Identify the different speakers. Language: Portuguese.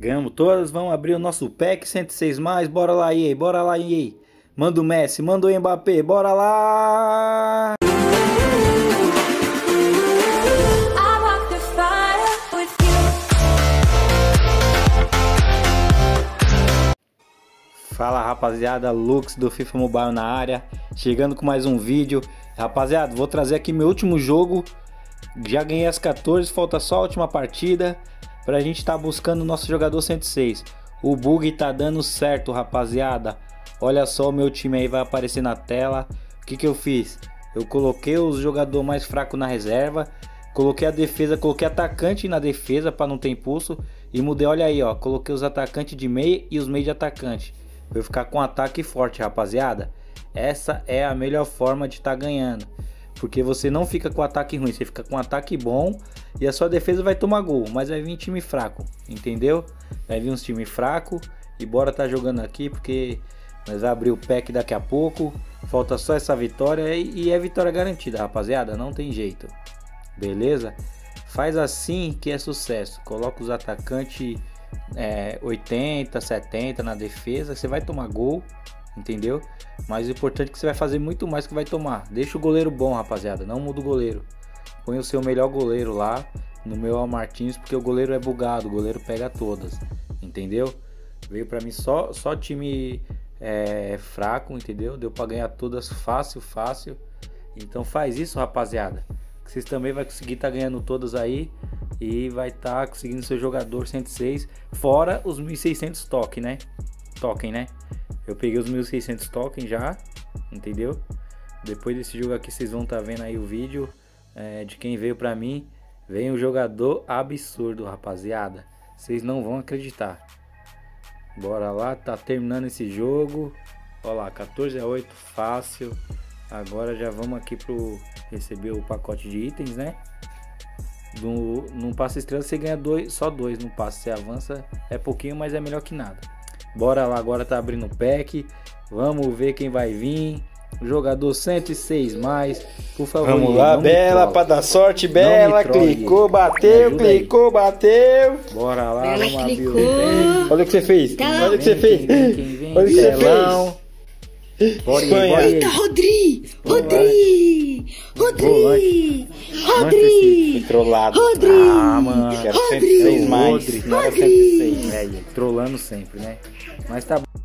Speaker 1: Ganhamos todas, vamos abrir o nosso pack 106 mais, bora lá EA, bora lá EA. Manda o Messi, manda o Mbappé, bora lá! Fala rapaziada, Lux do FIFA Mobile na área, chegando com mais um vídeo. Rapaziada, vou trazer aqui meu último jogo. Já ganhei as 14, falta só a última partida para a gente estar tá buscando o nosso jogador 106. O bug tá dando certo, rapaziada. Olha só o meu time aí vai aparecer na tela. O que que eu fiz? Eu coloquei os jogador mais fraco na reserva, coloquei a defesa, coloquei atacante na defesa para não ter impulso e mudei, olha aí, ó, coloquei os atacantes de meia e os meio de atacante. Vou ficar com ataque forte, rapaziada. Essa é a melhor forma de estar tá ganhando. Porque você não fica com ataque ruim, você fica com ataque bom e a sua defesa vai tomar gol, mas vai vir time fraco, entendeu? Vai vir uns time fraco e bora tá jogando aqui porque nós vamos abrir o pack daqui a pouco. Falta só essa vitória e é vitória garantida, rapaziada, não tem jeito. Beleza? Faz assim que é sucesso. Coloca os atacantes é, 80, 70 na defesa, você vai tomar gol entendeu? Mas o importante é que você vai fazer muito mais que vai tomar. Deixa o goleiro bom, rapaziada, não muda o goleiro. Põe o seu melhor goleiro lá no meu Martins, porque o goleiro é bugado, o goleiro pega todas, entendeu? Veio para mim só só time é, fraco, entendeu? Deu para ganhar todas fácil, fácil. Então faz isso, rapaziada. Que vocês também vai conseguir estar tá ganhando todas aí e vai estar tá conseguindo seu jogador 106, fora os 1600 toque, né? Token, né? Eu peguei os 1600 tokens já, entendeu? Depois desse jogo aqui vocês vão estar tá vendo aí o vídeo é, de quem veio pra mim. Vem um jogador absurdo, rapaziada. Vocês não vão acreditar. Bora lá, tá terminando esse jogo. Olha lá, 14 a 8, fácil. Agora já vamos aqui pro receber o pacote de itens, né? No, no passe estrela você ganha dois, só dois no passe. Você avança, é pouquinho, mas é melhor que nada. Bora lá, agora tá abrindo o pack. Vamos ver quem vai vir. Jogador 106 mais. Por favor.
Speaker 2: Vamos lá, Bela, para dar sorte. Bela, clicou, bateu, clicou, bateu.
Speaker 1: Bora lá, Bela vamos
Speaker 2: clicou. abrir Olha o que você fez. Tá. Olha o que você fez. Vem, quem vem, Olha o que você fez.
Speaker 3: Bora Espanha. Eita, Rodri! Rodri! Rodri! Rodri!
Speaker 2: Trollado.
Speaker 3: Rodri!
Speaker 2: Ah, mano. Quero 106 mais.
Speaker 1: Rodri, era 106, velho. Trollando sempre, né? Mas tá bom.